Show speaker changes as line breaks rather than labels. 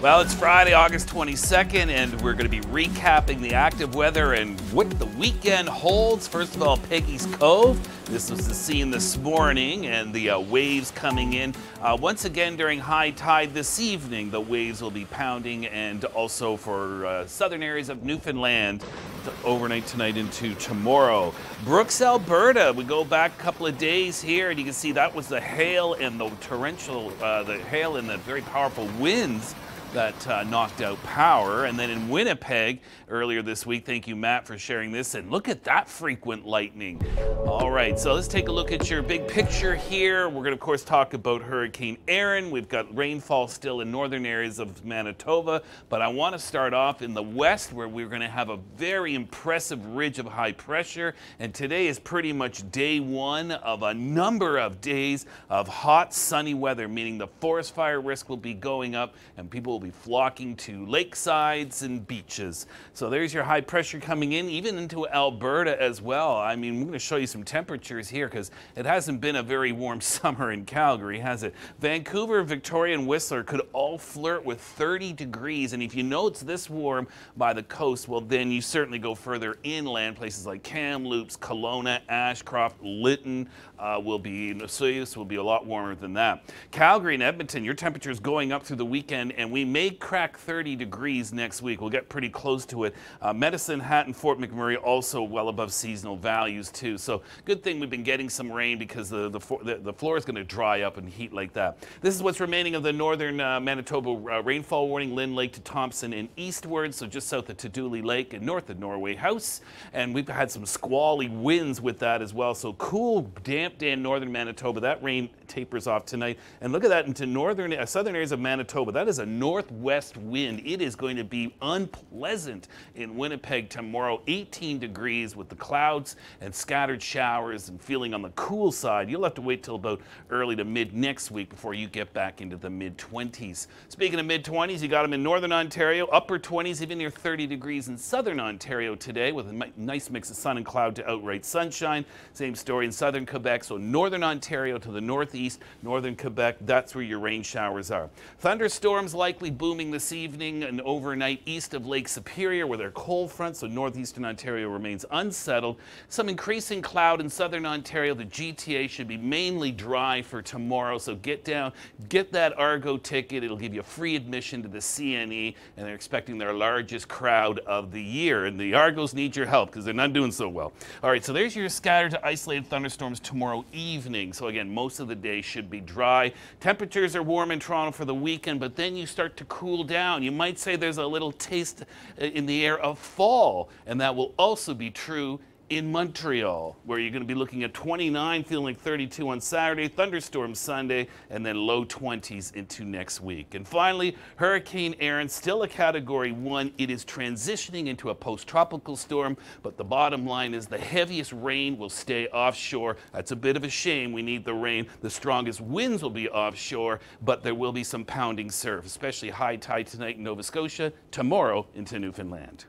Well, it's Friday, August 22nd, and we're going to be recapping the active weather and what the weekend holds. First of all, Peggy's Cove. This was the scene this morning, and the uh, waves coming in. Uh, once again, during high tide this evening, the waves will be pounding, and also for uh, southern areas of Newfoundland overnight tonight into tomorrow. Brooks, Alberta, we go back a couple of days here, and you can see that was the hail and the torrential, uh, the hail and the very powerful winds that uh, knocked out power. And then in Winnipeg earlier this week, thank you, Matt, for sharing this. And look at that frequent lightning. All right, so let's take a look at your big picture here. We're going to, of course, talk about Hurricane Erin. We've got rainfall still in northern areas of Manitoba, but I want to start off in the west where we're going to have a very impressive ridge of high pressure. And today is pretty much day one of a number of days of hot, sunny weather, meaning the forest fire risk will be going up and people will be flocking to lakesides and beaches. So there's your high pressure coming in, even into Alberta as well. I mean, we're going to show you some temperatures here because it hasn't been a very warm summer in Calgary, has it? Vancouver, Victoria, and Whistler could all flirt with 30 degrees. And if you know it's this warm by the coast, well, then you certainly go further inland. Places like Kamloops, Kelowna, Ashcroft, Lytton uh, will be, Osoyoos will be a lot warmer than that. Calgary and Edmonton, your temperatures going up through the weekend, and we may crack 30 degrees next week. We'll get pretty close to it. Uh, Medicine Hat and Fort McMurray also well above seasonal values too. So good thing we've been getting some rain because the, the, the, the floor is going to dry up and heat like that. This is what's remaining of the northern uh, Manitoba uh, rainfall warning, Lynn Lake to Thompson and eastward, so just south of Tadoule Lake and north of Norway House. And we've had some squally winds with that as well. So cool, damp day in northern Manitoba. That rain tapers off tonight. And look at that into northern, uh, southern areas of Manitoba. That is a northwest wind. It is going to be unpleasant in Winnipeg tomorrow. 18 degrees with the clouds and scattered showers and feeling on the cool side. You'll have to wait till about early to mid next week before you get back into the mid 20s. Speaking of mid 20s, you got them in northern Ontario, upper 20s, even near 30 degrees in southern Ontario today with a nice mix of sun and cloud to outright sunshine. Same story in southern Quebec. So northern Ontario to the northeast, northern Quebec, that's where your rain showers are. Thunderstorms likely booming this evening and overnight east of Lake Superior where their cold front, so northeastern Ontario remains unsettled. Some increasing cloud in southern Ontario. The GTA should be mainly dry for tomorrow, so get down, get that Argo ticket. It'll give you a free admission to the CNE, and they're expecting their largest crowd of the year. And the Argos need your help because they're not doing so well. All right, so there's your scattered to isolated thunderstorms tomorrow evening. So again, most of the day should be dry. Temperatures are warm in Toronto for the weekend, but then you start to cool down. You might say there's a little taste in the air of fall, and that will also be true in Montreal, where you're going to be looking at 29, feeling like 32 on Saturday, thunderstorms Sunday, and then low 20s into next week. And finally, Hurricane Erin, still a Category 1. It is transitioning into a post-tropical storm, but the bottom line is the heaviest rain will stay offshore. That's a bit of a shame. We need the rain. The strongest winds will be offshore, but there will be some pounding surf, especially high tide tonight in Nova Scotia, tomorrow into Newfoundland.